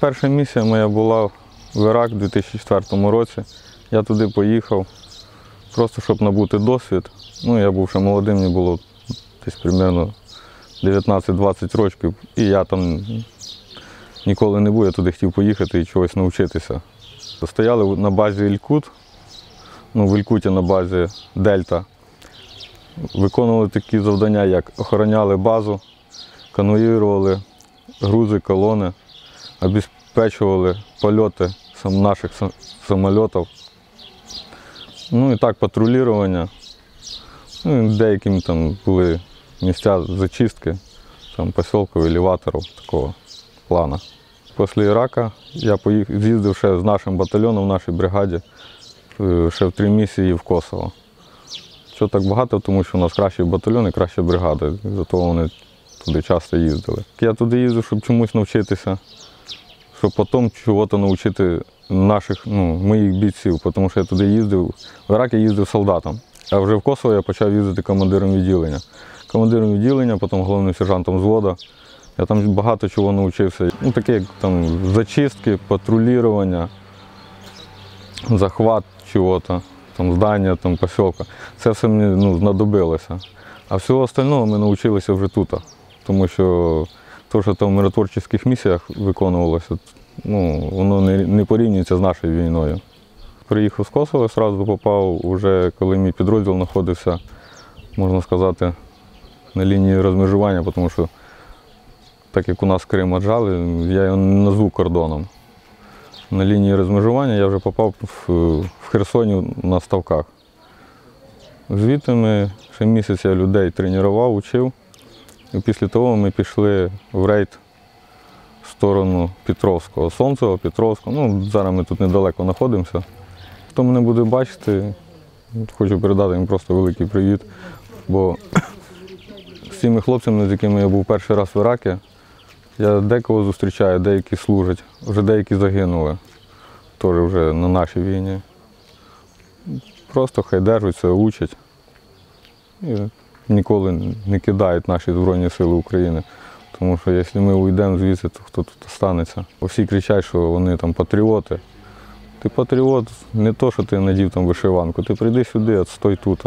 Перша місія моя була в Ірак у 2004 році. Я туди поїхав, просто щоб набути досвід. Ну, я був ще молодим, мені було десь примерно 19-20 років, і я там ніколи не був, я туди хотів поїхати і чогось навчитися. Стояли на базі Ількут, ну, в Ількуті на базі Дельта. Виконували такі завдання, як охороняли базу, конвоювали грузи, колони, обезпечували польоти наших сам- самольотів. Ну і так, патрулювання. Ну, і деякі там були місця зачистки, там посілків, елеваторів такого плану. Після Ірака я поїхав, з'їздив ще з нашим батальйоном, в нашій бригаді, е, ще в три місії в Косово. Що так багато, тому що у нас кращий батальйон і краща бригада. Зато вони туди часто їздили. Я туди їздив, щоб чомусь навчитися, щоб потім чого-то навчити наших, ну, моїх бійців, тому що я туди їздив, в Ірак я їздив солдатом. А вже в Косово я почав їздити командиром відділення. Командиром відділення, потім головним сержантом взводу. Я там багато чого навчився. Ну, таке, як там зачистки, патрулювання, захват чого-то, там здання, там посілка. Це все мені ну, знадобилося. А всього остального ми навчилися вже тут. Тому що те, що там в миротворчих місіях виконувалося, ну, воно не, не порівнюється з нашою війною. Приїхав з Косово, одразу попав, уже коли мій підрозділ знаходився, можна сказати, на лінії розмежування, тому що так як у нас Крим отжали, я його не назву кордоном. На лінії розмежування я вже попав в, в Херсоні на ставках. Звідти ми ще місяць я людей тренував, учив. Після того ми пішли в рейд в сторону Петровського, Сонцева, Петровського. Ну, зараз ми тут недалеко знаходимося. Хто мене буде бачити, хочу передати їм просто великий привіт. Бо з цими хлопцями, з якими я був перший раз в Іракі, я декого зустрічаю, деякі служать, вже деякі загинули, теж вже на нашій війні. Просто хай держаться, учать. І ніколи не кидають наші Збройні Сили України. Тому що якщо ми уйдемо звідси, то хто тут останеться? Всі кричать, що вони там патріоти. Ти патріот не то, що ти надів там вишиванку, ти прийди сюди, от стой тут.